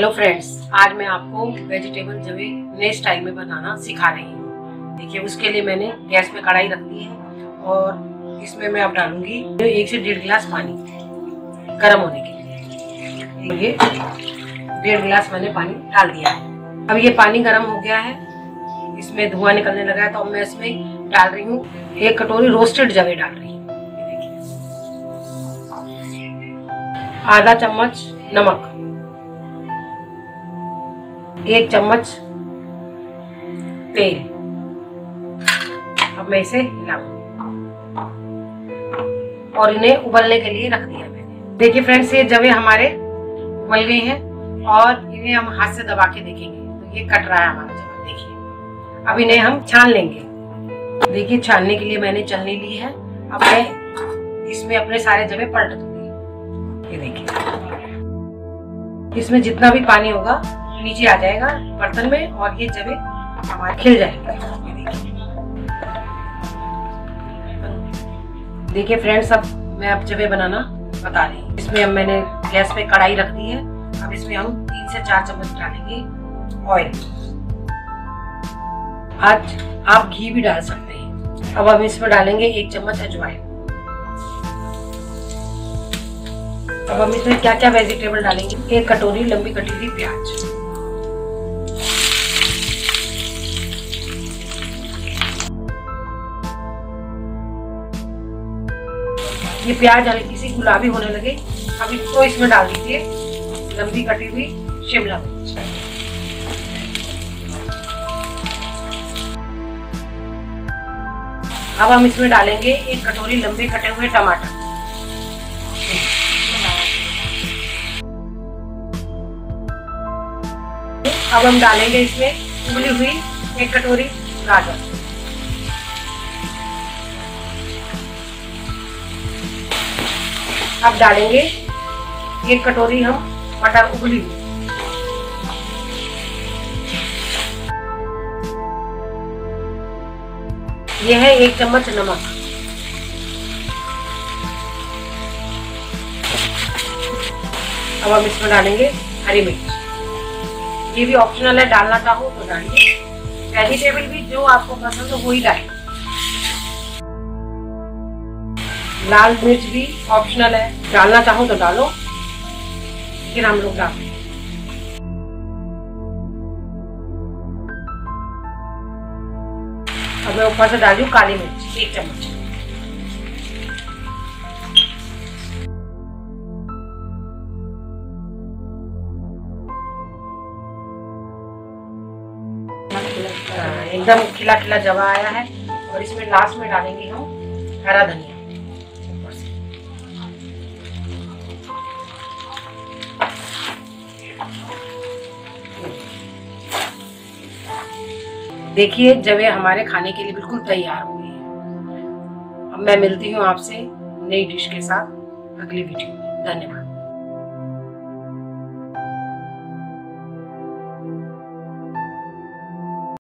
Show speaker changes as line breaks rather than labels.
Hello friends आज मैं आपको वेजिटेबल जवे नए स्टाइल में बनाना सिखा रही हूँ। देखिए, उसके लिए मैंने गैस पे कढ़ाई रख दी है और इसमें मैं अब डालूँगी एक से डेढ़ गिलास पानी गर्म होने के लिए। ये डेढ़ गिलास मैंने पानी डाल दिया है। अब ये पानी गर्म हो गया है। इसमें धुआँ निकलने लगा है तो अब मैं इसमें डाल रही हूँ एक कटोरी रोस्टेड जवे डाल रही हूँ। आधा चम्मच नमक। एक चम्मच तेल। अब मैं इसे हिलाऊँगी और इन्हें उबलने के लिए रख दिया मैंने। देखिए फ्रेंड्स, ये जवे हमारे उबल गए हैं और इन्हें हम हाथ से दबा के देखेंगे। तो ये कट रहा है हमारा जवा देखिए, अब इन्हें हम छान लेंगे। देखिए, छानने के लिए मैंने चलनी ली है। अब मैं इसमें अपने सारे जवे पलट दूँगी। ये देखिए। इसमें जितना भी पानी होगा नीचे आ जाएगा बर्तन में और ये जबे हमारे खिल जाएँगे। देखिए फ्रेंड्स अब मैं अब जबे बनाना बता रही हूँ। इसमें अब मैंने गैस पे कढ़ाई रख दी है। अब इसमें हम तीन से चार चम्मच डालेंगे ऑयल आज आप घी भी डाल सकते हैं। अब हम इसमें डालेंगे एक चम्मच अजवाइन। अब हम इसमें क्या क्या वेजिटेबल डालेंगे? एक कटोरी लंबी कटी हुई प्याज। ये प्याज हल्की सी गुलाबी होने लगे। अब इसको इसमें डाल दीजिए। लंबी कटी हुई शिमला मिर्च। अब हम इसमें डालेंगे एक कटोरी लंबे कटे हुए टमाटर। अब हम डालेंगे इसमें उबली हुई एक कटोरी गाजर। अब डालेंगे। एक कटोरी हम मटर उबली। यह है एक चम्मच नमक। अब हम इसमें डालेंगे हरी मिर्च। ये भी ऑप्शनल है, डालना चाहो तो डालिए। वेजिटेबल भी जो आपको पसंद हो, वही डालिए। लाल मिर्च भी ऑप्शनल है। डालना चाहो तो डालो। फिर हम लोग डालते हैं अब मैं ऊपर से डाली हूँ काली मिर्च। एक चम्मच हाँ, एकदम खिला खिला जवा आया है। और इसमें लास्ट में डालेंगे हम हरा धनिया। देखिए, जब ये हमारे खाने के लिए बिल्कुल तैयार हुई है, अब मैं मिलती हूँ आपसे नई डिश के साथ अगले वीडियो में। धन्यवाद।